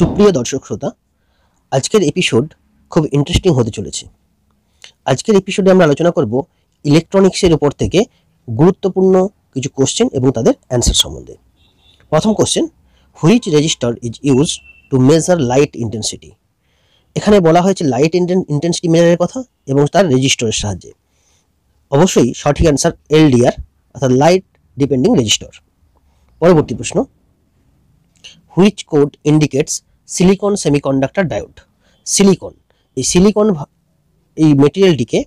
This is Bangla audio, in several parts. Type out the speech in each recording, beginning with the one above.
সুপ্রিয় দর্শক শ্রোতা, আজকের এপিসোড খুব ইন্টারেস্টিং হতে চলেছে। আজকের এপিসোডে আমরা আলোচনা করব ইলেকট্রনিক্সের উপর থেকে গুরুত্বপূর্ণ কিছু কোশ্চেন এবং তাদের অ্যান্সার সম্বন্ধে। প্রথম question which resistor is use to measure light intensity এখানে বলা হয়েছে লাইট ইন্টেন্সিটি মেজারের কথা এবং তার রেজিস্টরের সাহায্যে। অবশ্যই সঠিক অ্যান্সার এলডিআর অর্থাৎ লাইট ডিপেন্ডিং রেজিস্টর পরবর্তী প্রশ্ন which code indicates silicon semiconductor diode silicon এই সিলিকন এই মেটেরিয়ালটিকে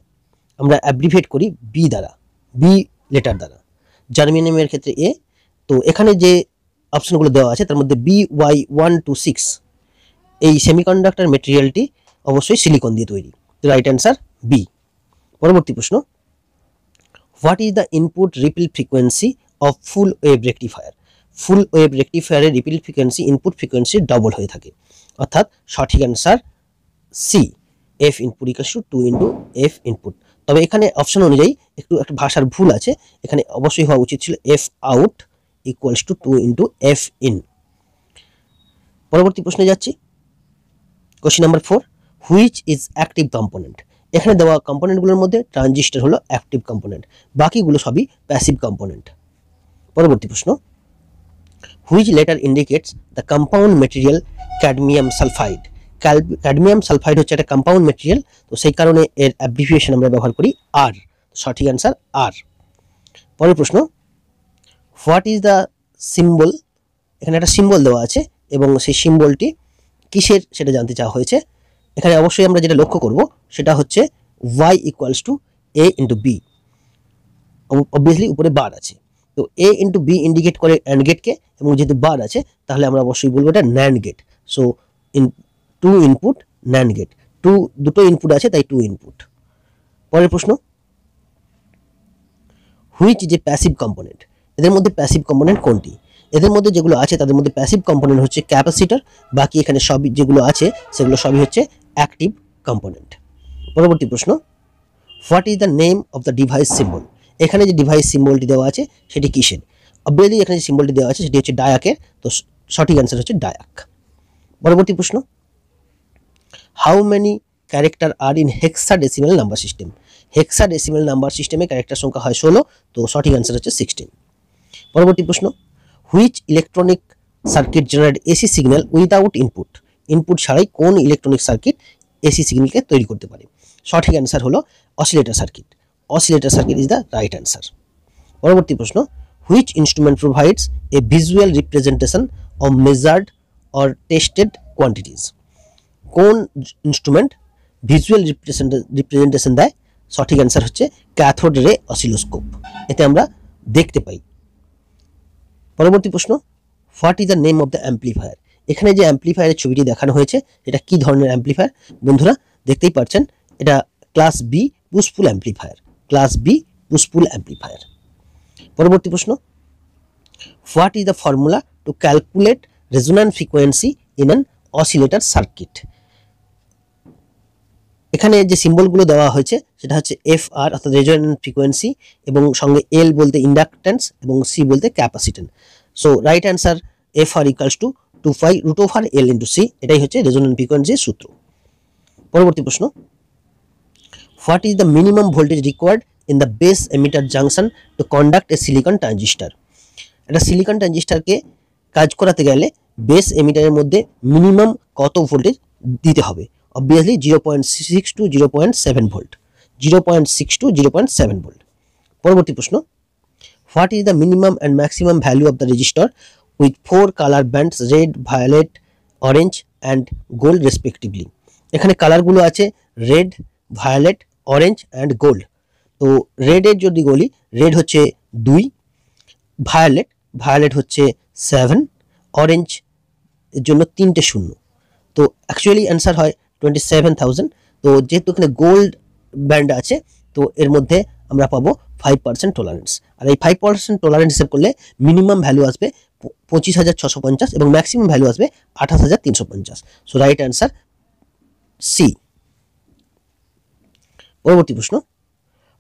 আমরা অ্যাব্রিভেট করি বি দ্বারা বি লেটার দ্বারা। জার্মিনিয়ামের ক্ষেত্রে এ তো এখানে যে অপশনগুলো দেওয়া আছে, তার মধ্যে B Y one two six এই সেমিকন্ডাক্টর মেটেরিয়ালটি অবশ্যই সিলিকন দিয়ে তৈরি। তো রাইট অ্যান্সার বি পরবর্তী প্রশ্ন what is the input ripple frequency of full wave rectifier full wave রেকটিফায়ারের ripple frequency, input frequency double হয়ে থাকে। অর্থাৎ সঠিক answer C F input equals to two into F input তবে এখানে অপশন অনুযায়ী একটু একটা ভাষার ভুল আছে। এখানে অবশ্যই হওয়া উচিত ছিল F out equals to two into F in পরবর্তী প্রশ্নে যাচ্ছি। Question number four which is active component এখানে দেওয়া কম্পোনেন্টগুলোর মধ্যে ট্রানজিস্টার হলো অ্যাক্টিভ কম্পোনেন্ট বাকিগুলো সবই প্যাসিভ কম্পোনেন্ট পরবর্তী প্রশ্ন which letter indicates the compound material cadmium sulphide cadmium sulphide হচ্ছে একটা কম্পাউন্ড মেটেরিয়াল তো সেই কারণে এর অ্যাব্রিভিয়েশন আমরা ব্যবহার করি আর সঠিক অ্যান্সার আর পরের প্রশ্ন হোয়াট ইজ দ্য সিম্বল এখানে একটা সিম্বল দেওয়া আছে, এবং সেই সিম্বলটি কিসের সেটা জানতে চাওয়া হয়েছে। এখানে অবশ্যই আমরা যেটা লক্ষ্য করব, সেটা হচ্ছে Y equals to A into B obviously উপরে বার আছে। তো এ ইন্টু বি ইন্ডিকেট করে অ্যান্ড গেটকে এবং যেহেতু বার আছে, তাহলে আমরা অবশ্যই বলব এটা NAND gate so in two input NAND gate two দুটো ইনপুট আছে, তাই টু ইনপুট পরের প্রশ্ন। হুইচ যে প্যাসিভ কম্পোনেন্ট এদের মধ্যে প্যাসিভ কম্পোনেন্ট কোনটি? এদের মধ্যে যেগুলো আছে, তাদের মধ্যে প্যাসিভ কম্পোনেন্ট হচ্ছে ক্যাপাসিটার বাকি এখানে সবই যেগুলো আছে, সেগুলো সবই হচ্ছে অ্যাক্টিভ কম্পোনেন্ট পরবর্তী প্রশ্ন। What is the name of the device symbol এখানে যে ডিভাইস সিম্বলটি দেওয়া আছে, সেটি কিসের? অবভিয়াসলি এখানে যে সিম্বলটি দেওয়া আছে, সেটি হচ্ছে ডায়াকের তো সঠিক অ্যান্সার হচ্ছে ডায়াক। পরবর্তী প্রশ্ন how many character are in hexadecimal number system hexadecimal number সিস্টেমে ক্যারেক্টার সংখ্যা হয় ষোলো, তো সঠিক অ্যান্সার হচ্ছে সিক্সটিন পরবর্তী প্রশ্ন which electronic circuit generate AC signal without input input ছাড়াই কোন ইলেকট্রনিক সার্কিট এসি সিগন্যালকে তৈরি করতে পারে? সঠিক অ্যান্সার হলো oscillator circuit oscillator circuit is the right answer পরবর্তী প্রশ্ন which instrument provides a visual representation of measured or tested quantities কোন ইনস্ট্রুমেন্ট ভিজুয়াল রিপ্রেজেন্টেশন দেয়? সঠিক অ্যান্সার হচ্ছে ক্যাথোড রে অসিলোস্কোপ এতে আমরা দেখতে পাই। পরবর্তী প্রশ্ন what is the name of the amplifier এখানে যে অ্যাম্পলিফায়ারের ছবিটি দেখানো হয়েছে, এটা কি ধরনের অ্যাম্পলিফায়ার বন্ধুরা, দেখতেই পাচ্ছেন এটা class B push pull amplifier class B push pull amplifier পরবর্তী প্রশ্ন what is the formula to calculate resonant frequency in an oscillator circuit এখানে যে সিম্বলগুলো দেওয়া হয়েছে, সেটা হচ্ছে এফ আর অর্থাৎ রেজোন্যান্ট ফ্রিকোয়েন্সি এবং সঙ্গে এল বলতে ইন্ডাকটেন্স এবং সি বলতে capacitance so right answer F R equals to two five root R L into C এটাই হচ্ছে রেজোন্যান্ট ফ্রিকোয়েন্সির সূত্র। পরবর্তী প্রশ্ন what is the minimum voltage required in the base emitter junction to conduct a silicon transistor একটা সিলিকন ট্রানজিস্টারকে কাজ করাতে গেলে বেস এমিটারের মধ্যে মিনিমাম কত ভোল্টেজ দিতে হবে? Obviously zero point six two zero point seven volt zero point six two zero point seven volt পরবর্তী প্রশ্ন what is the minimum and maximum value of the resistor with four colour bands red violet orange and gold respectively এখানে কালারগুলো আছে red violet orange and gold তো রেডের যদি বলি রেড হচ্ছে দুই ভায়োলেট ভায়োলেট হচ্ছে সেভেন অরেঞ্জ এর জন্য তিনটে শূন্য। তো অ্যাকচুয়ালি অ্যান্সার হয় টোয়েন্টি সেভেন থাউজেন্ড তো যেহেতু এখানে গোল্ড ব্যান্ড আছে, তো এর মধ্যে আমরা পাবো ফাইভ পার্সেন্ট টলারেন্স আর এই ফাইভ পার্সেন্ট টলারেন্স হিসেব করলে মিনিমাম ভ্যালু আসবে পঁচিশ হাজার ছশো পঞ্চাশ এবং ম্যাক্সিমাম ভ্যালু আসবে আঠাশ হাজার তিনশো পঞ্চাশ। সো রাইট অ্যান্সার সি পরবর্তী প্রশ্ন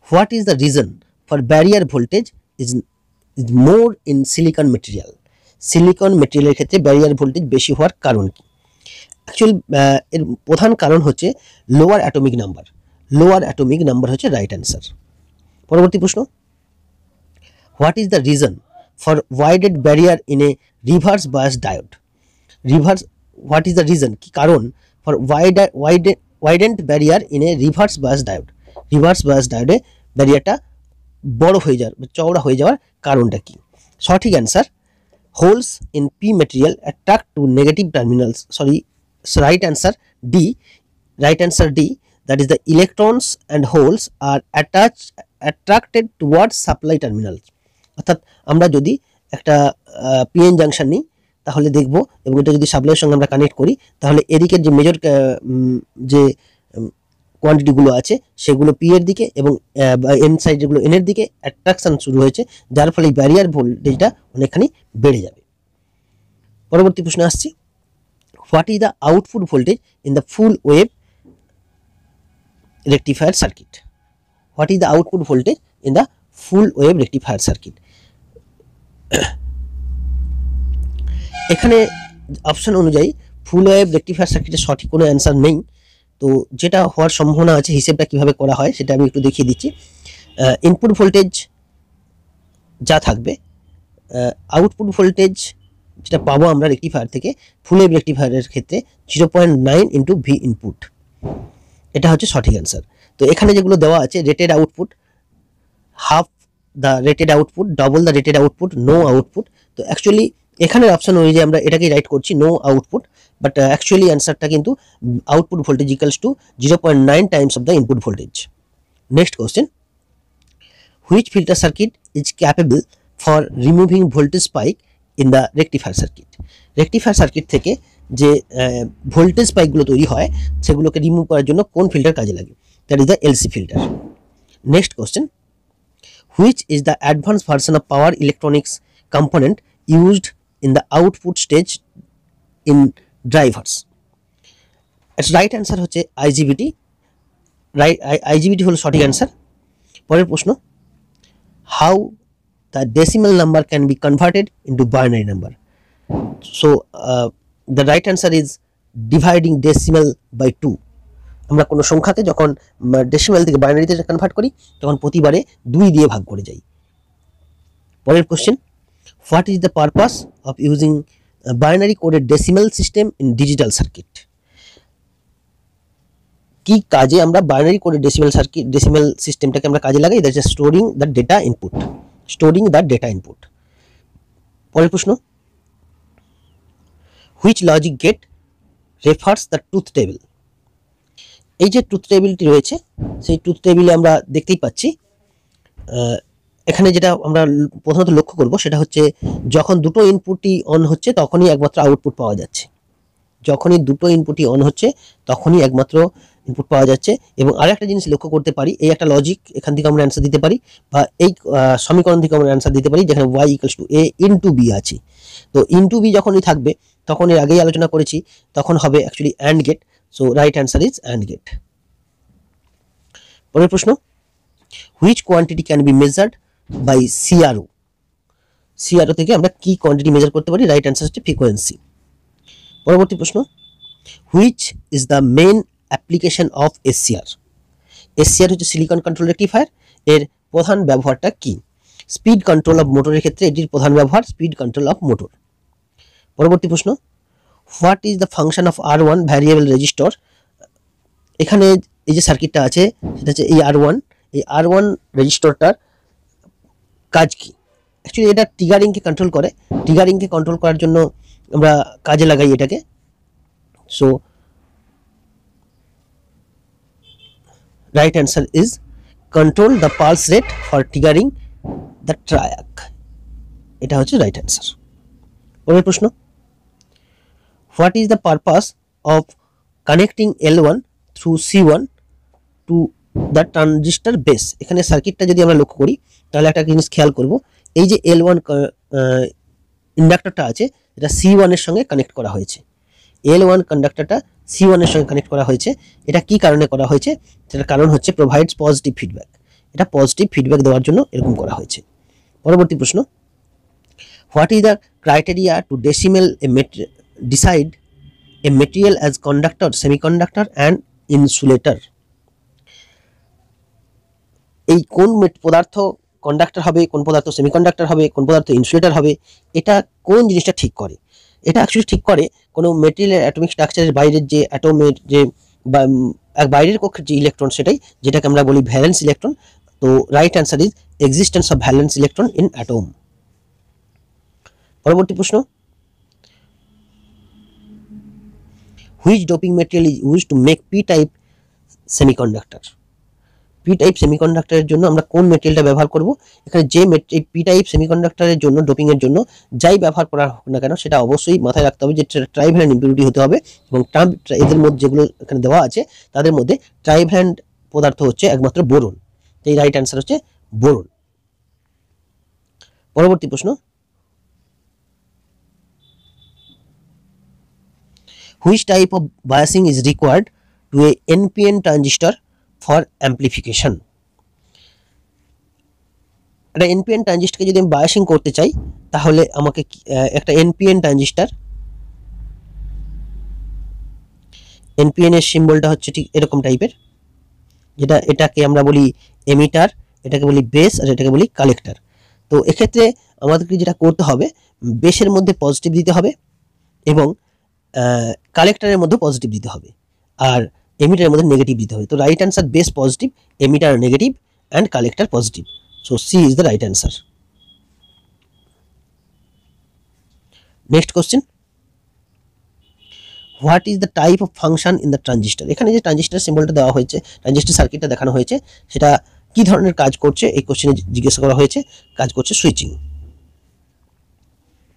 what is the reason for barrier voltage is is more in silicon material silicon মেটেরিয়ালের ক্ষেত্রে ব্যারিয়ার ভোল্টেজ বেশি হওয়ার কারণ কি? অ্যাকচুয়ালি এর প্রধান কারণ হচ্ছে lower atomic number lower atomic number হচ্ছে রাইট অ্যান্সার পরবর্তী প্রশ্ন what is the reason for ওয়াইডেড barrier in a reverse bias diode reverse what is the reason কি কারণ for wide wide widened barrier in a reverse bias diode reverse bias ডায়োডে ব্যারিয়ারটা বড় হয়ে যাওয়ার চওড়া হয়ে যাওয়ার কারণটা কি সঠিক answer holes in p material attract to negative terminals sorry so right answer d right answer d that is the electrons and holes are attached attracted towards supply terminals অর্থাৎ আমরা যদি একটা পিএন জাংশন নিই তাহলে দেখব এবং এটা যদি সাপ্লাইয়ের সঙ্গে আমরা কানেক্ট করি, তাহলে এদিকের যে মেজর যে কোয়ান্টিটিগুলো আছে, সেগুলো পি এর দিকে এবং এন সাইড যেগুলো এন এর দিকে অ্যাট্রাকশন শুরু হয়েছে, যার ফলে ব্যারিয়ার ভোল্টেজটা অনেকখানি বেড়ে যাবে। পরবর্তী প্রশ্ন আসছি what is the output voltage in the full wave rectifier circuit what is the output voltage in the full wave rectifier circuit এখানে অপশন অনুযায়ী ফুল ওয়েভ রেক্টিফায়ার সার্কিটের সঠিক কোনো অ্যান্সার নেই। তো যেটা হওয়ার সম্ভাবনা আছে, হিসেবটা কীভাবে করা হয় সেটা আমি একটু দেখিয়ে দিচ্ছি। ইনপুট ভোল্টেজ যা থাকবে আউটপুট ভোল্টেজ যেটা পাবো আমরা রেক্টিফায়ার থেকে ফুল ওয়েভ রেক্টিফায়ারের ক্ষেত্রে zero point nine into V input এটা হচ্ছে সঠিক অ্যান্সার তো এখানে যেগুলো দেওয়া আছে rated output half the rated output double the rated output no output তো অ্যাকচুয়ালি এখানের অপশন অনুযায়ী আমরা এটাকেই রাইট করছি নো আউটপুট বাট অ্যাকচুয়ালি অ্যান্সারটা কিন্তু output voltage equals to zero point nine times of the input voltage next question which filter circuit is capable for removing voltage spike in the rectifier circuit rectifier circuit থেকে যে ভোল্টেজ স্পাইকগুলো তৈরি হয়, সেগুলোকে রিমুভ করার জন্য কোন ফিল্টার কাজে লাগে? That is the LC filter next question which is the advance version of power electronics component used in the output stage in drivers এর রাইট অ্যান্সার হচ্ছে আইজিবিটি রাইট আইজিবিটি হলো সঠিক অ্যান্সার পরের প্রশ্ন how the decimal number can be converted into binary number so the right answer is dividing decimal by two আমরা কোনো সংখ্যাকে যখন ডেসিমাল থেকে বাইনারিতে কনভার্ট করি, তখন প্রতিবারে দুই দিয়ে ভাগ করে যাই। পরের question what is the purpose of using binary coded decimal system in digital circuit কি কাজে আমরা binary coded decimal circuit decimal সিস্টেমটাকে আমরা কাজে লাগাই? That is storing the data input storing the data input পরের প্রশ্ন। Which logic gate refers the truth table এই যে ট্রুথ টেবিলটি রয়েছে, সেই ট্রুথ টেবিলে আমরা দেখতেই পাচ্ছি এখানে যেটা আমরা প্রথমত লক্ষ্য করব সেটা হচ্ছে যখন দুটো ইনপুটই অন হচ্ছে তখনই একমাত্র আউটপুট পাওয়া যাচ্ছে। যখনই দুটো ইনপুটই অন হচ্ছে তখনই একমাত্র ইনপুট পাওয়া যাচ্ছে এবং আরেকটা জিনিস লক্ষ্য করতে পারি, এই একটা লজিক এখান থেকে আমরা অ্যান্সার দিতে পারি বা এই সমীকরণ থেকে আমরা অ্যান্সার দিতে পারি যেখানে Y equals to A into B আছে। তো ইন টু বি যখনই থাকবে তখন এর আগেই আলোচনা করেছি, তখন হবে actually AND gate so right answer is AND gate পরের প্রশ্ন which quantity can be measured by CRO CRO থেকে আমরা কি কোয়ান্টিটি মেজার করতে পারি? রাইট অ্যান্সার হচ্ছে ফ্রিকোয়েন্সি পরবর্তী প্রশ্ন which is the main application of SCR SCR হচ্ছে সিলিকন কন্ট্রোল রেক্টিফায়ার এর প্রধান ব্যবহারটা কি? স্পিড কন্ট্রোল অফ মোটরের ক্ষেত্রে এটির প্রধান ব্যবহার স্পিড কন্ট্রোল অফ মোটর পরবর্তী প্রশ্ন what is the function of R one variable resistor এখানে এই যে সার্কিটটা আছে, সেটা হচ্ছে এই আর ওয়ান এই আর ওয়ান রেজিস্টরটার কাজ কি? অ্যাকচুয়ালি এটা টিগারিংকে কন্ট্রোল করে। টিগারিংকে কন্ট্রোল করার জন্য আমরা কাজে লাগাই এটাকে। So right answer is control the pulse rate for triggering the triac এটা হচ্ছে রাইট অ্যান্সার পরের প্রশ্ন। What is the purpose of connecting L one through C one to the transistor base এখানে সার্কিটটা যদি আমরা লক্ষ্য করি, তাহলে একটা জিনিস খেয়াল করব, এই যে এল ওয়ান ইন্ডাক্টরটা আছে, এটা সি ওয়ানের সঙ্গে কানেক্ট করা হয়েছে। এল ওয়ান কন্ডাক্টরটা সি ওয়ানের সঙ্গে কানেক্ট করা হয়েছে। এটা কি কারণে করা হয়েছে? সেটার কারণ হচ্ছে প্রোভাইডস পজিটিভ ফিডব্যাক এটা পজিটিভ ফিডব্যাক দেওয়ার জন্য এরকম করা হয়েছে। পরবর্তী প্রশ্ন what is the criteria to decimal a decide a material as conductor semiconductor and insulator এই কোন পদার্থ কন্ডাক্টর হবে, কোন পদার্থ সেমিকন্ডাক্টর হবে, কোন পদার্থ ইনসুলেটর হবে, এটা কোন জিনিসটা ঠিক করে? এটা অ্যাকচুয়ালি ঠিক করে কোনো মেটেরিয়ালের অ্যাটমিক স্ট্রাকচারের বাইরের যে অ্যাটোমের যে এক বাইরের কক্ষের যে ইলেকট্রন সেটাই, যেটাকে আমরা বলি ভ্যালেন্স ইলেকট্রন তো right answer is existence of valence electron in atom পরবর্তী প্রশ্ন which doping material is use to make P type semiconductor P type সেমিকন্ডাক্টরের জন্য আমরা কোন মেটেরিয়ালটা ব্যবহার করব? এখানে যে পি টাইপ সেমিকন্ডাক্টরের জন্য ডোপিংয়ের জন্য যাই ব্যবহার করা হোক না কেন সেটা অবশ্যই মাথায় রাখতে হবে যে ট্রাইভ্যালেন্ট ইম্পিউরিটি হতে হবে এবং ট্রাম্প এদের মধ্যে যেগুলো এখানে দেওয়া আছে তাদের মধ্যে ট্রাইভ্যালেন্ট পদার্থ হচ্ছে একমাত্র বোরন। এই রাইট অ্যান্সার হচ্ছে বোরন। পরবর্তী প্রশ্ন। Which type of biasing is required to a NPN transistor for amplification একটা এনপিএন ট্রানজিস্টারকে যদি আমি বায়াসিং করতে চাই, তাহলে আমাকে একটা এনপিএন ট্রানজিস্টার এনপিএন এর সিম্বলটা হচ্ছে ঠিক এরকম টাইপের যেটা এটাকে আমরা বলি এমিটার এটাকে বলি বেস আর এটাকে বলি কালেক্টার তো এক্ষেত্রে আমাদেরকে যেটা করতে হবে বেসের মধ্যে পজিটিভ দিতে হবে এবং কালেক্টারের মধ্যে পজিটিভ দিতে হবে। আর এমিটারের মধ্যে নেগেটিভ দিতে হবে। তো right answer base positive emitter negative and collector positive so C is the right answer next question what is the type of function in the transistor এখানে যে ট্রানজিস্টার সিম্বলটা দেওয়া হয়েছে ট্রানজিস্টার সার্কিটটা দেখানো হয়েছে, সেটা কি ধরনের কাজ করছে? এই কোশ্চেনে জিজ্ঞাসা করা হয়েছে, কাজ করছে সুইচিং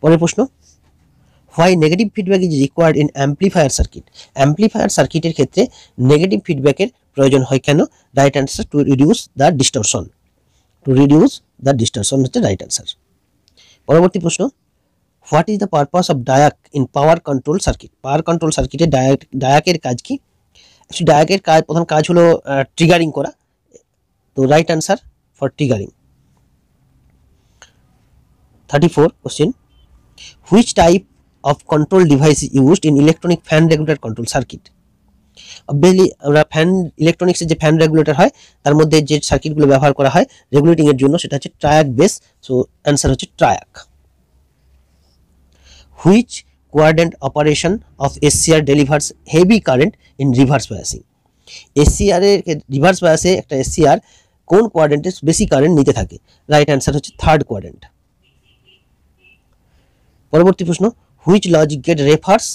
পরের প্রশ্ন। Why negative feedback is required in amplifier circuit amplifier সার্কিটের ক্ষেত্রে নেগেটিভ ফিডব্যাকের প্রয়োজন হয় কেন? Right answer to reduce the distortion to reduce the distortion হচ্ছে রাইট অ্যান্সার পরবর্তী প্রশ্ন what is the purpose of DIAC in power control circuit power control সার্কিটে ডায়াক ডায়াকের কাজ কি? ডায়াকের কাজ, প্রধান কাজ হলো ট্রিগারিং করা। তো right answer for triggering thirty four question which type of control device used in electronic fan regulator control circuit. Obviously আমরা ফ্যান ইলেকট্রনিক্সের যে ফ্যান রেগুলেটর হয়, তার মধ্যে যে সার্কিটগুলো ব্যবহার করা হয় রেগুলেটিং এর জন্য সেটা হচ্ছে ট্রায়াক বেস সো অ্যান্সার হচ্ছে triac which quadrant operation of SCR delivers heavy current in reverse biasing SCR এর রিভার্স বায়াসে একটা এসসিআর কোন কোয়ার্ডেন্টে বেশি কারেন্ট নিতে থাকে? রাইট অ্যান্সার হচ্ছে থার্ড কোয়ার্ডেন্ট পরবর্তী প্রশ্ন which logic gate refers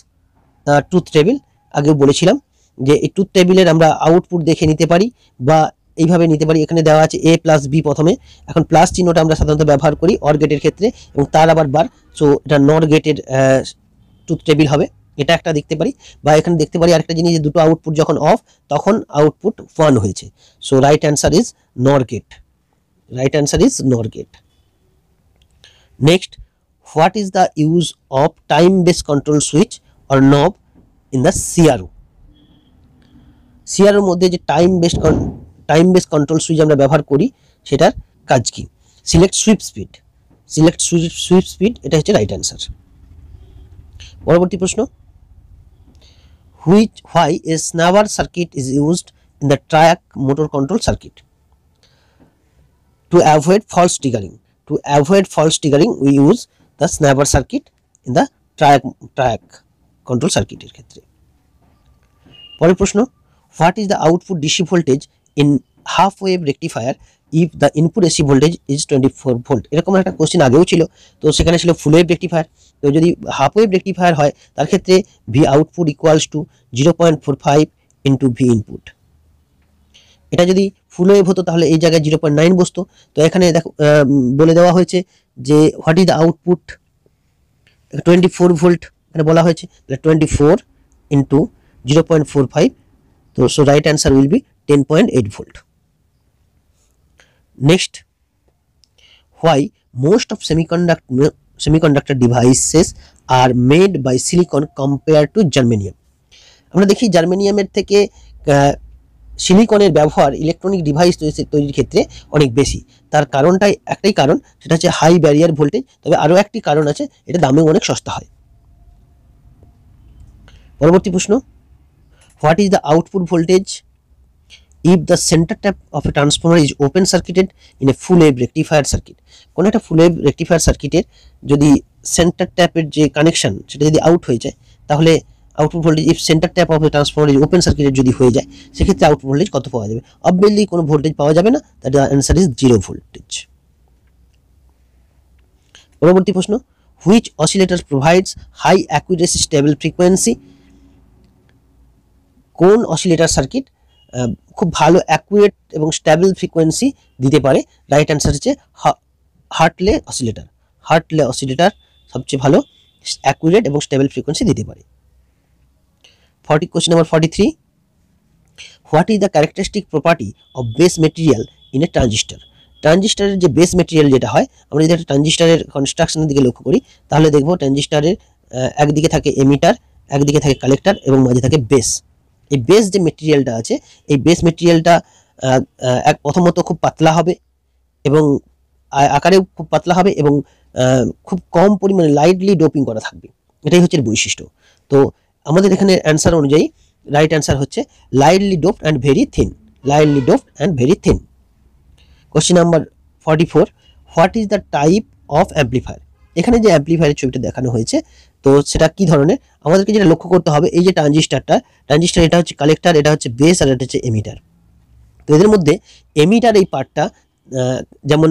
truth table আগেও বলেছিলাম যে এই ট্রুথ টেবিলের আমরা আউটপুট দেখে নিতে পারি বা এইভাবে নিতে পারি। এখানে দেওয়া আছে এ প্লাস বি প্রথমে। এখন প্লাস চিহ্নটা আমরা সাধারণত ব্যবহার করি অর গেটের ক্ষেত্রে এবং তার আবার বার সো এটা নর গেটের ট্রুথ টেবিল হবে। এটা একটা দেখতে পারি বা এখানে দেখতে পারি আরেকটা জিনিস দুটো আউটপুট যখন অফ তখন আউটপুট ওয়ান হয়েছে। So right answer is NOR gate right answer is NOR gate next what is the use of time based control switch or knob in the CRO সিআরওর মধ্যে যে time based time based control switch আমরা ব্যবহার করি, সেটার কাজ কি? Select sweep speed select sweep sweep speed এটা হচ্ছে রাইট অ্যান্সার পরবর্তী প্রশ্ন। Which why a snubber circuit is used in the triac motor control circuit to avoid false triggering to avoid false triggering we use the snubber circuit in the triac triac control সার্কিটের ক্ষেত্রে। পরের প্রশ্ন what is the output DC voltage in half wave rectifier if the input AC voltage is twenty four volt এরকম একটা কোশ্চেন আগেও ছিল, তো সেখানে ছিল ফুল ওয়েভ রেক্টিফায়ার তো যদি হাফ ওয়েভ রেক্টিফায়ার হয়, তার ক্ষেত্রে V output equals to zero point four five into V input এটা যদি ফুল ওয়েভ হতো, তাহলে এই জায়গায় জিরো পয়েন্ট নাইন বসতো। তো এখানে দেখো বলে দেওয়া হয়েছে যে what is the output twenty four volt এখানে বলা হয়েছে। তাহলে twenty four into zero point four five তো so right answer will be ten point eight volt next why most of semiconductor semiconductor devices are made by silicon compared to germanium? আমরা দেখি জার্মেনিয়ামের থেকে সিলিকনের ব্যবহার ইলেকট্রনিক ডিভাইস তৈরির ক্ষেত্রে অনেক বেশি। তার কারণটাই একটাই কারণ, সেটা হচ্ছে হাই ব্যারিয়ার ভোল্টেজ তবে আরও একটি কারণ আছে, এটা দামেও অনেক সস্তা হয়। পরবর্তী প্রশ্ন what is the output voltage if the centre tap of a transformer is open circuited in a full wave rectifier circuit কোনো একটা ফুল ওয়েভ রেক্টিফায়ার সার্কিটের যদি সেন্টার ট্যাপের যে কানেকশন সেটা যদি আউট হয়ে যায়, তাহলে output voltage if centre tap of transformer is open circuited যদি হয়ে যায়, সেক্ষেত্রে আউটপুট ভোল্টেজ কত পাওয়া যাবে? অবভিয়াসলি কোনো ভোল্টেজ পাওয়া যাবে না that answer is zero voltage পরবর্তী প্রশ্ন which oscillator provides high accuracy stable frequency কোন অসিলেটর সার্কিট খুব ভালো অ্যাকুরেট এবং স্টেবল ফ্রিকোয়েন্সি দিতে পারে? রাইট অ্যান্সার হচ্ছে হার্টলে অসিলেটর হার্টলে অসিলেটর সবচেয়ে ভালো অ্যাকুরেট এবং স্টেবল ফ্রিকোয়েন্সি দিতে পারে। Forty question number forty three what is the characteristic property of base material in a transistor ট্রানজিস্টারের যে বেস মেটেরিয়াল যেটা হয়, আমরা যদি একটা ট্রানজিস্টারের কনস্ট্রাকশনের দিকে লক্ষ্য করি, তাহলে দেখব ট্রানজিস্টারের একদিকে থাকে এমিটার একদিকে থাকে কালেক্টার এবং মাঝে থাকে বেস এই বেস যে মেটেরিয়ালটা আছে, এই বেস মেটেরিয়ালটা এক, প্রথমত খুব পাতলা হবে এবং আকারেও খুব পাতলা হবে এবং খুব কম পরিমাণে লাইটলি ডোপিং করা থাকবে। এটাই হচ্ছে বৈশিষ্ট্য। তো আমাদের এখানে অ্যান্সার অনুযায়ী রাইট অ্যান্সার হচ্ছে lightly dope and very thin lightly dope and very thin question number forty four what is the type of amplifier এখানে যে অ্যাম্পলিফায়ারের ছবিটা দেখানো হয়েছে, তো সেটা কি ধরনের? আমাদেরকে যেটা লক্ষ্য করতে হবে, এই যে ট্রানজিস্টারটা ট্রানজিস্টার এটা হচ্ছে কালেক্টার এটা হচ্ছে বেস আর এটা হচ্ছে এমিটার তো এদের মধ্যে এমিটার এই পার্টটা যেমন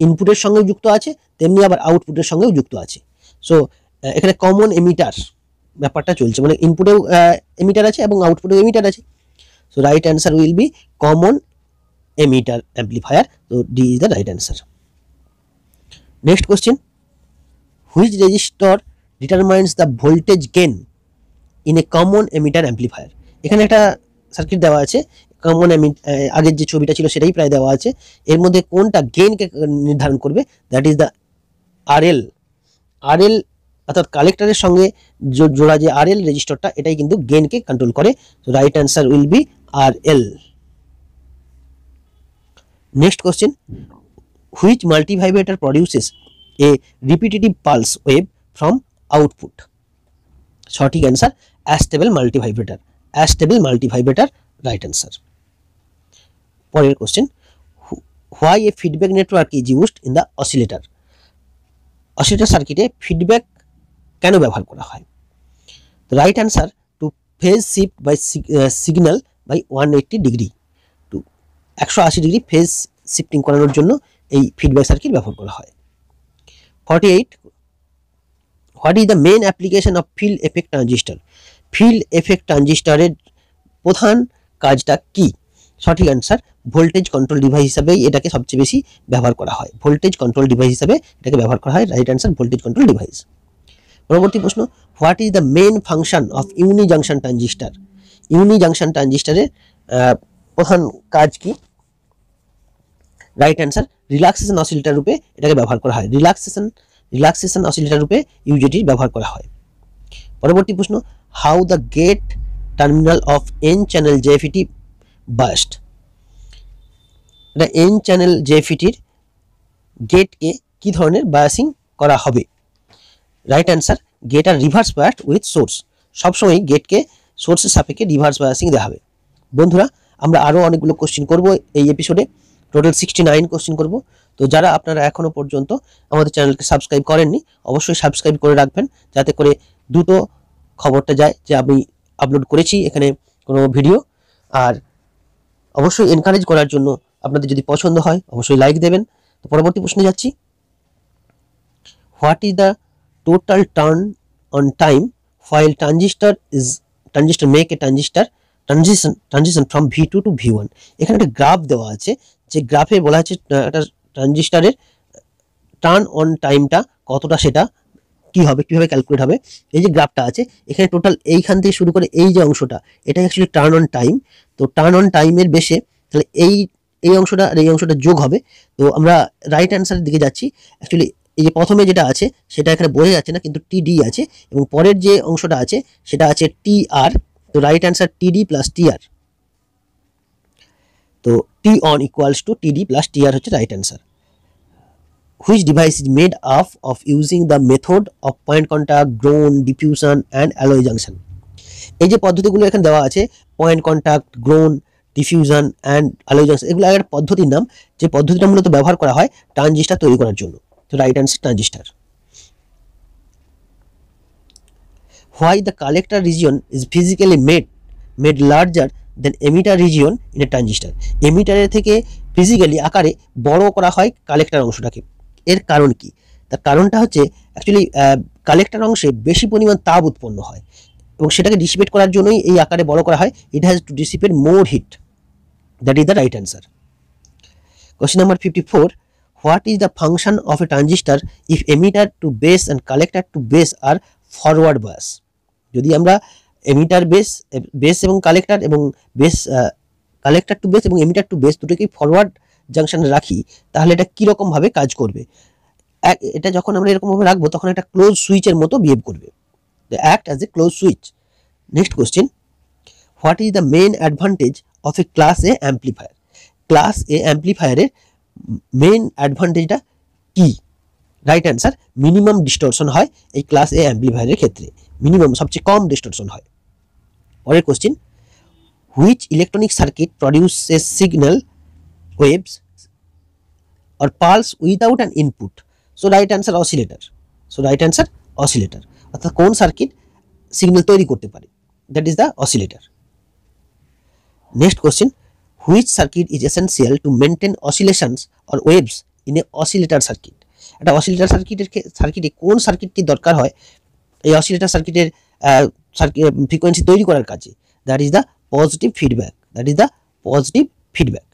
ইনপুটের সঙ্গেও যুক্ত আছে, তেমনি আবার আউটপুটের সঙ্গেও যুক্ত আছে। সো এখানে কমন এমিটার ব্যাপারটা চলছে। মানে ইনপুটেও এমিটার আছে এবং আউটপুটেও এমিটার আছে। So right answer will be common emitter amplifier. তো D is the right answer. Next question. Which resistor determines the voltage gain in a common emitter amplifier? এখানে একটা সার্কিট দেওয়া আছে। কমন আগের যে ছবিটা ছিল সেটাই প্রায় দেওয়া আছে। এর মধ্যে কোনটা গেনকে নির্ধারণ করবে? That is the RL RL অর্থাৎ কালেক্টরের সঙ্গে জোড়া যে আরএল রেজিস্টারটা এটাই কিন্তু গেইনকে কন্ট্রোল করে। তো right answer will be R L Next question. Which multivibrator produces a repetitive pulse wave from output? সঠিক answer astable multivibrator astable multivibrator right answer পরের question why a feedback network is used in the oscillator oscillator সার্কিটে ফিডব্যাক কেন ব্যবহার করা হয়? Right answer to phase shift by signal by one eighty degree to একশো আশি ডিগ্রি ফেজ শিফটিং করানোর জন্য এই ফিডব্যাক সার্কিট ব্যবহার করা হয়। Forty eight what is the main application of field effect transistor field effect ট্রানজিস্টারের প্রধান কাজটা কি? সঠিক অ্যান্সার ভোল্টেজ কন্ট্রোল ডিভাইস হিসাবেই এটাকে সবচেয়ে বেশি ব্যবহার করা হয়। ভোল্টেজ কন্ট্রোল ডিভাইস হিসাবে এটাকে ব্যবহার করা হয়। Right answer voltage control device পরবর্তী প্রশ্ন what is the main function of unijunction transistor unijunction ট্রানজিস্টারের প্রধান কাজ কি? রাইট অ্যান্সার রিল্যাক্সেশন অসিলেটার রূপে এটাকে ব্যবহার করা হয়। রিল্যাক্সেশন রিল্যাক্সেশন অসিলেটার রূপে ইউজেটি ব্যবহার করা হয়। পরবর্তী প্রশ্ন how the gate terminal of N channel JFET biased এটা এন চ্যানেল জেএফিটির গেটকে কি ধরনের বায়াসিং করা হবে? Right answer gate are reverse biased with source সবসময় গেটকে সোর্সের সাপেক্ষে রিভার্স বায়াসিং দেওয়া হবে। বন্ধুরা, আমরা আরও অনেকগুলো কোশ্চিন করব এই এপিসোডে টোটাল সিক্সটি নাইন কোশ্চিন করব। তো যারা আপনারা এখনও পর্যন্ত আমাদের চ্যানেলকে সাবস্ক্রাইব করেননি, অবশ্যই সাবস্ক্রাইব করে রাখবেন, যাতে করে দ্রুত খবরটা যায় যে আমি আপলোড করেছি এখানে কোনো ভিডিও আর অবশ্যই এনকারেজ করার জন্য আপনাদের যদি পছন্দ হয়, অবশ্যই লাইক দেবেন। তো পরবর্তী প্রশ্নে যাচ্ছি। What is the on time file transistor is transistor make a transistor transition transition from V two to V one এখানে একটা গ্রাফ দেওয়া আছে, যে গ্রাফে বলা হচ্ছে একটা ট্রানজিস্টারের টার্ন অন টাইমটা কতটা সেটা, কি হবে, কীভাবে ক্যালকুলেট হবে, এই যে গ্রাফটা আছে, এখানে টোটাল এইখান থেকে শুরু করে এই যে অংশটা এটা অ্যাকচুয়ালি টার্ন অন টাইম তো টার্ন অন টাইমের বেশে, তাহলে এই এই অংশটা আর এই অংশটা যোগ হবে। তো আমরা রাইট অ্যান্সারের দিকে যাচ্ছি অ্যাকচুয়ালি এই যে প্রথমে যেটা আছে, সেটা এখানে বোঝা যাচ্ছে না, কিন্তু টি ডি আছে এবং পরের যে অংশটা আছে, সেটা আছে টি আর তো right answer TD plus TR তো T on equals to TD plus TR হচ্ছে right answer which device is made up of using the method of point contact grown diffusion and alloy junction এই যে পদ্ধতিগুলো এখানে দেওয়া আছে point contact grown diffusion and alloy junctions এগুলো একটা পদ্ধতির নাম, যে পদ্ধতিটা মূলত ব্যবহার করা হয় ট্রানজিস্টার তৈরি করার জন্য। তো right answer transistor why the collector region is physically made made larger than emitter region in a transistor? এমিটারের থেকে ফিজিক্যালি আকারে বড় করা হয় কালেক্টর অংশটাকে। এর কারণ কি? তার কারণটা হচ্ছে অ্যাকচুয়ালি কালেক্টর অংশে বেশি পরিমাণ তাপ উৎপন্ন হয় এবং সেটাকে ডিসিপেট করার জন্যই এই আকারে বড় করা হয়। It has to dissipate more heat that is the right answer question number fifty four what is the function of a transistor if emitter to base and collector to base are forward bias? যদি আমরা এমিটার বেস বেস এবং কালেক্টর এবং বেস কালেক্টর টু বেস এবং এমিটার টু বেস দুটোকেই ফরওয়ার্ড জাংশনে রাখি, তাহলে এটা কীরকমভাবে কাজ করবে? এটা যখন আমরা এরকমভাবে রাখব, তখন একটা ক্লোজ সুইচের মতো বিহেভ করবে। The act as a close switch next question what is the main advantage of a class A amplifier class A অ্যাম্পলিফায়ারের main অ্যাডভান্টেজটা কী? রাইট অ্যান্সার মিনিমাম ডিস্টরশন হয় এই ক্লাস এ অ্যাম্পলিফায়ারের ক্ষেত্রে। মিনিমাম সবচেয়ে কম ডিস্টরশন হয়। পরের question which electronic circuit produces signal waves or pulse without an input? So, right answer, oscillator so, right answer, oscillator অর্থাৎ কোন সার্কিট সিগন্যাল তৈরি করতে পারে? That is the oscillator next question which circuit is essential to maintain oscillations or waves in a oscillator circuit একটা অসিলেটর সার্কিটের সার্কিটে কোন সার্কিটটি দরকার হয়? এই অসিলেটর সার্কিটের ফ্রিকোয়েন্সি তৈরি করার কাজে। That is the positive feedback that is the positive feedback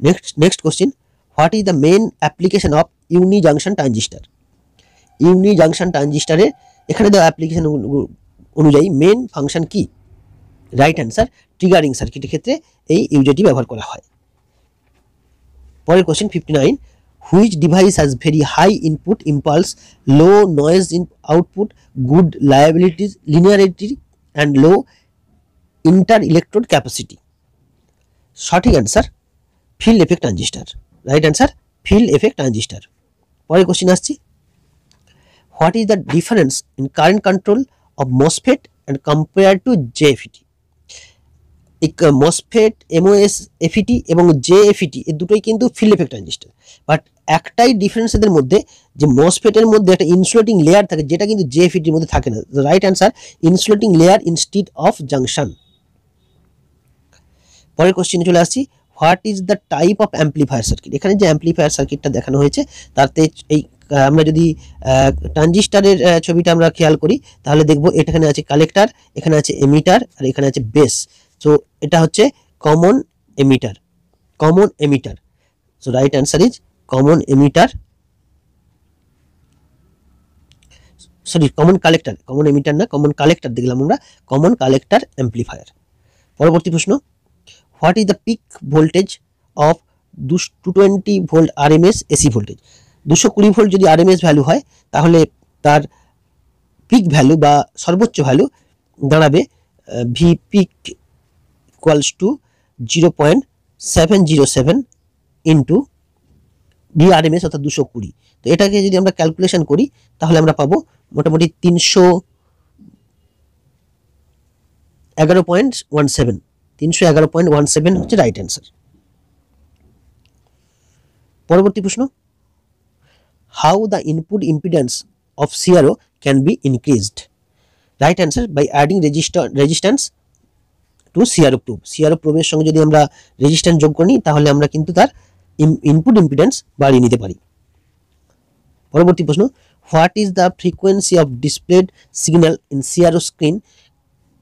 next next question what is the main application of unijunction transistor unijunction ট্রানজিস্টারের এখানে দেওয়া অ্যাপ্লিকেশন অনুযায়ী মেন ফাংশন কি? রাইট অ্যান্সার ট্রিগারিং সার্কিটের ক্ষেত্রে এই ইউজেটি ব্যবহার করা হয়। পরের question fifty nine which device has very high input impulse low noise in output good liabilities linearity and low inter electrode capacity সঠিক answer field effect transistor right answer field effect transistor পরের কোশ্চিন আসছি। What is the difference in current control of MOSFET and compare to JFET এই মসফেট এমওএস এফিটি এবং জে এফিটি এই দুটোই কিন্তু ফিল্ড এফেক্ট ট্রানজিস্টার বাট একটাই ডিফারেন্স এদের মধ্যে, যে মসফেটের মধ্যে একটা ইনসুলেটিং লেয়ার থাকে, যেটা কিন্তু জে এফিটির মধ্যে থাকে না। Right answer insulating layer instead of junction পরের কোশ্চেনে চলে আসছি what is the type of amplifier circuit এখানে যে অ্যাম্পলিফায়ার সার্কিটটা দেখানো হয়েছে, তাতে এই আমরা যদি ট্রানজিস্টারের ছবিটা আমরা খেয়াল করি, তাহলে দেখব এখানে আছে কালেক্টার এখানে আছে এমিটার আর এখানে আছে বেস সো এটা হচ্ছে common emitter common emitter so right answer is common emitter sorry common collector common emitter না কমন কালেক্টার দেখলাম আমরা কমন কালেক্টার অ্যাম্পলিফায়ার পরবর্তী প্রশ্ন what is the peak voltage of two twenty volt R M S voltage দুশো কুড়ি ভোল্ট যদি আর এম এস ভ্যালু হয়, তাহলে তার পিক ভ্যালু বা সর্বোচ্চ ভ্যালু দাঁড়াবে V peak equals to zero point seven zero seven into V R M S অর্থাৎ দুশো কুড়ি। তো এটাকে যদি আমরা ক্যালকুলেশন করি, তাহলে আমরা পাবো মোটামুটি তিনশো এগারো পয়েন্ট ওয়ান সেভেন তিনশো এগারো পয়েন্ট ওয়ান সেভেন হচ্ছে রাইট অ্যান্সার পরবর্তী প্রশ্ন how the input impedance of CRO can be increased right answer by adding resistor resistance to CRO probe CRO প্রুভের সঙ্গে যদি আমরা রেজিস্ট্যান্স যোগ করি, তাহলে আমরা কিন্তু তার ইনপুট ইম্পিডেন্স বাড়িয়ে নিতে পারি। পরবর্তী প্রশ্ন what is the frequency of displayed signal in CRO screen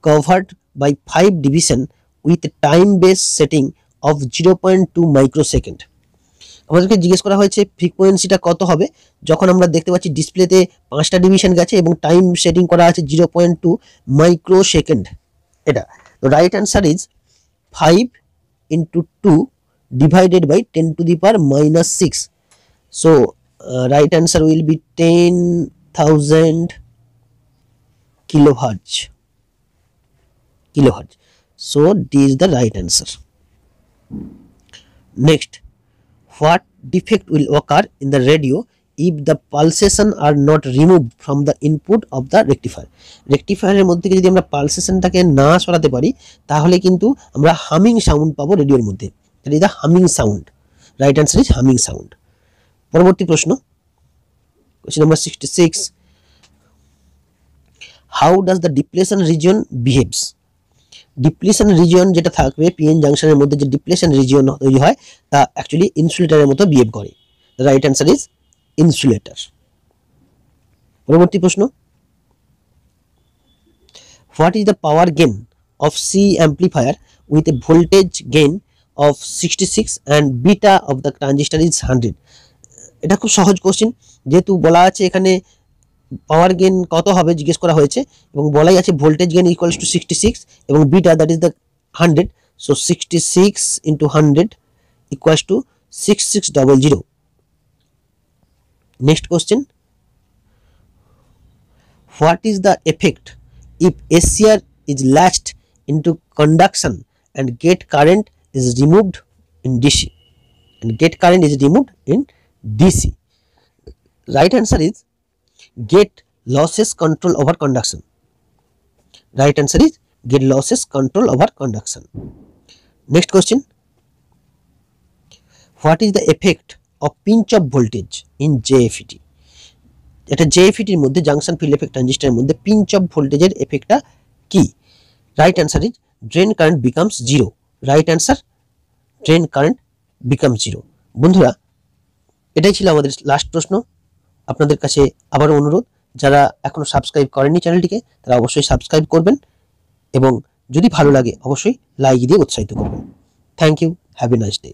covered by five division with time base setting of zero point two microsecond আমাদেরকে জিজ্ঞেস করা হয়েছে ফ্রিকোয়েন্সিটা কত হবে? যখন আমরা দেখতে পাচ্ছি ডিসপ্লেতে পাঁচটা ডিভিশন গেছে এবং টাইম সেটিং করা আছে zero point two micro second এটা। Right answer is 5 into 2 divided by 10 to the power minus 6. So, uh, right answer will be 10,000 kilohertz. Kilohertz. So, this is the right answer. Next, what defect will occur in the radio if the pulsation are not remove from the input of the rectifier রেক্টিফায়ারের মধ্যে যদি আমরা পালসেশনটাকে না সরাতে পারি, তাহলে কিন্তু আমরা হামিং সাউন্ড পাবো রেডিওর মধ্যে। Is the humming sound right answer is humming sound পরবর্তী প্রশ্ন। Question number sixty six how does the depletion region behaves depletion region যেটা থাকবে পিএন জাংশনের মধ্যে যে ডিপ্লেশন রিজিয়ন তৈরি হয়, তা অ্যাকচুয়ালি ইনসুলেটারের মতো বিহেভ করে। Right answer is insulator. পরবর্তী প্রশ্ন। What is the power gain of C amplifier with a voltage gain of sixty six and beta of the transistor is hundred এটা খুব সহজ কোশ্চেন যেহেতু বলা আছে এখানে পাওয়ার গেন কত হবে জিজ্ঞেস করা হয়েছে এবং বলাই আছে voltage gain equals to sixty six এবং beta that is the hundred so sixty six into hundred equals to six six double zero Next question. What is the effect if SCR is latched into conduction and gate current is removed in DC and gate current is removed in DC. Right answer is gate losses control over conduction. Right answer is gate losses control over conduction. Next question. What is the effect of pinch of voltage in JFET এটা জেএফইটির মধ্যে জাংশন ফিল্ড এফেক্ট ট্রানজিস্টারের মধ্যে পিঞ্চ অফ ভোল্টেজের এফেক্টটা কি? Right answer is drain current becomes zero right answer drain current becomes zero বন্ধুরা, এটাই ছিল আমাদের লাস্ট প্রশ্ন। আপনাদের কাছে আবারও অনুরোধ, যারা এখনও সাবস্ক্রাইব করেননি চ্যানেলটিকে তারা অবশ্যই সাবস্ক্রাইব করবেন এবং যদি ভালো লাগে, অবশ্যই লাইক দিয়ে উৎসাহিত করবেন। Thank you have a nice day